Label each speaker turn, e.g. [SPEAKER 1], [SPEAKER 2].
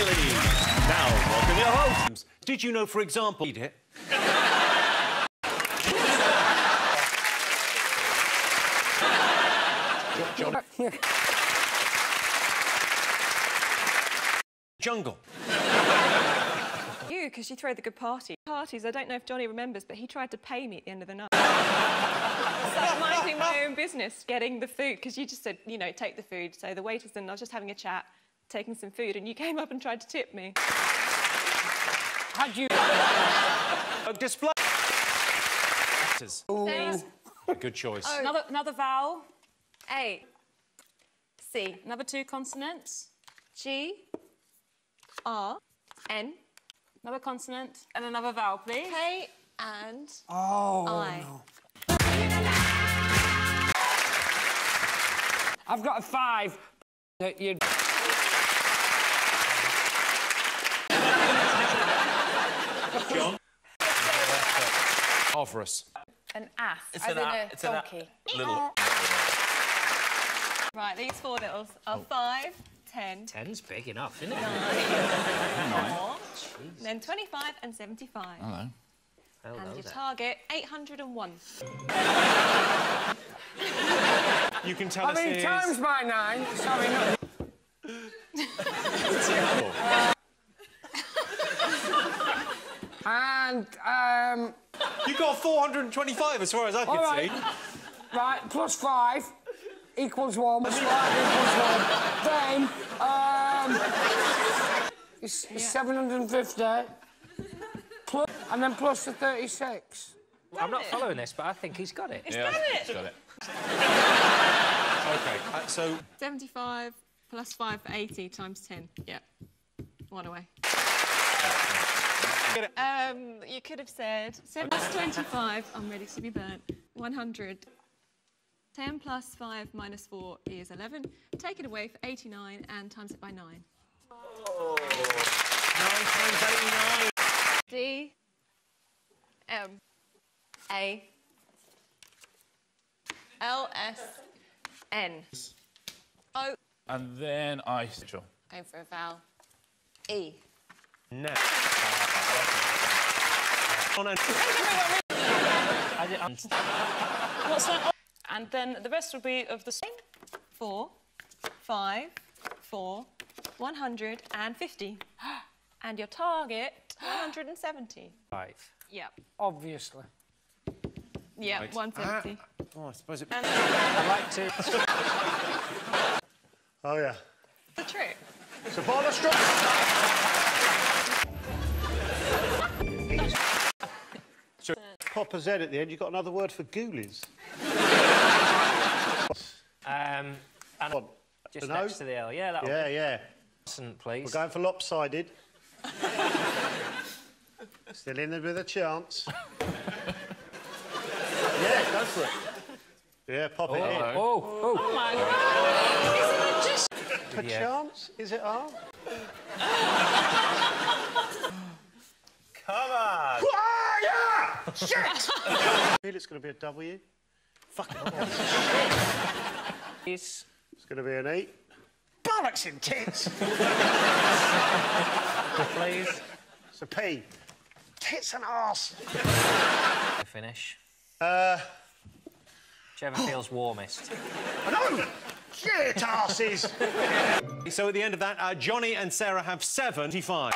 [SPEAKER 1] Now, welcome your hosts. Did you know, for example, eat it? Jungle.
[SPEAKER 2] You, because you throw the good party. Parties, I don't know if Johnny remembers, but he tried to pay me at the end of the night. so minding my own business, getting the food, because you just said, you know, take the food. So the waiters and I was just having a chat, taking some food, and you came up and tried to tip me.
[SPEAKER 3] Had you...
[SPEAKER 1] Uh, display.
[SPEAKER 2] Thanks.
[SPEAKER 1] Good choice.
[SPEAKER 3] Another, another vowel.
[SPEAKER 2] A. C.
[SPEAKER 3] Another two consonants.
[SPEAKER 2] G. R. N.
[SPEAKER 3] Another consonant. And another vowel, please.
[SPEAKER 2] K. And
[SPEAKER 4] Oh,
[SPEAKER 2] I.
[SPEAKER 4] no. I've got a five. That you.
[SPEAKER 1] Offer us.
[SPEAKER 5] An ass,
[SPEAKER 6] It's
[SPEAKER 5] as
[SPEAKER 6] an
[SPEAKER 5] in
[SPEAKER 6] a-
[SPEAKER 5] a
[SPEAKER 6] it's an a-
[SPEAKER 5] donkey.
[SPEAKER 6] Little.
[SPEAKER 2] Right, these four littles are five, ten,
[SPEAKER 7] Ten's big enough, isn't it?
[SPEAKER 2] four, then 25 and 75.
[SPEAKER 6] Hello.
[SPEAKER 7] Hell
[SPEAKER 2] And your
[SPEAKER 7] that.
[SPEAKER 2] target, 801.
[SPEAKER 1] You can tell
[SPEAKER 4] I
[SPEAKER 1] us
[SPEAKER 4] mean,
[SPEAKER 1] is...
[SPEAKER 4] times by nine. Sorry, no. and um,
[SPEAKER 1] You got 425 as far as I can
[SPEAKER 4] all right,
[SPEAKER 1] see.
[SPEAKER 4] right, plus five equals one. Plus five equals one. Then um, it's, it's 750. Plus, and then plus the 36.
[SPEAKER 7] I'm not following this, but I think he's got it.
[SPEAKER 6] Yeah, it. He's got it.
[SPEAKER 1] Okay, uh, so
[SPEAKER 2] 75 plus 5 for 80 times 10. Yeah. One away.
[SPEAKER 1] Get it.
[SPEAKER 2] Um, you could have said 7 plus 25, I'm ready to be burnt. 100. 10 plus 5 minus 4 is 11. Take it away for 89 and times it by 9.
[SPEAKER 1] 9 times 89.
[SPEAKER 2] D M A L S N O.
[SPEAKER 6] And then I. Sure.
[SPEAKER 5] Going for a vowel. E.
[SPEAKER 1] No. On and...
[SPEAKER 7] I did-
[SPEAKER 3] What's that? And then the rest will be of the same.
[SPEAKER 2] Four, five, four, 150. And your target, 170.
[SPEAKER 7] Five.
[SPEAKER 2] Yep.
[SPEAKER 4] Obviously.
[SPEAKER 2] Yep,
[SPEAKER 1] Right.
[SPEAKER 2] 170. Ah.
[SPEAKER 1] Oh, I suppose it...
[SPEAKER 7] I'd like to...
[SPEAKER 1] Oh, yeah.
[SPEAKER 2] The trick.
[SPEAKER 1] So, ball of straw.
[SPEAKER 8] So, Papa Z at the end, you've got another word for ghoulies.
[SPEAKER 7] Um, and
[SPEAKER 8] What?
[SPEAKER 7] just
[SPEAKER 8] The
[SPEAKER 7] next
[SPEAKER 8] no?
[SPEAKER 7] to the L. Yeah, that'll
[SPEAKER 8] Yeah, yeah.
[SPEAKER 7] Listen, please.
[SPEAKER 8] We're going for lopsided. Still in there with a chance. yeah, go for it. Yeah, pop it in.
[SPEAKER 7] Oh, oh.
[SPEAKER 3] Oh my God! Isn't it just
[SPEAKER 8] A
[SPEAKER 7] Yeah.
[SPEAKER 8] chance? Is it R?
[SPEAKER 1] Come on.
[SPEAKER 8] Ah, yeah! Shit! I feel it's going to be a W. Fuck it.
[SPEAKER 7] Please.
[SPEAKER 8] It's going to be an E. Bollocks in tits!
[SPEAKER 7] Please.
[SPEAKER 8] It's a P. Tits and arse.
[SPEAKER 7] Finish.
[SPEAKER 8] Uh,
[SPEAKER 7] Whichever feels warmest.
[SPEAKER 8] no! Shit, arses!
[SPEAKER 1] So, at the end of that, uh, Johnny and Sarah have 75.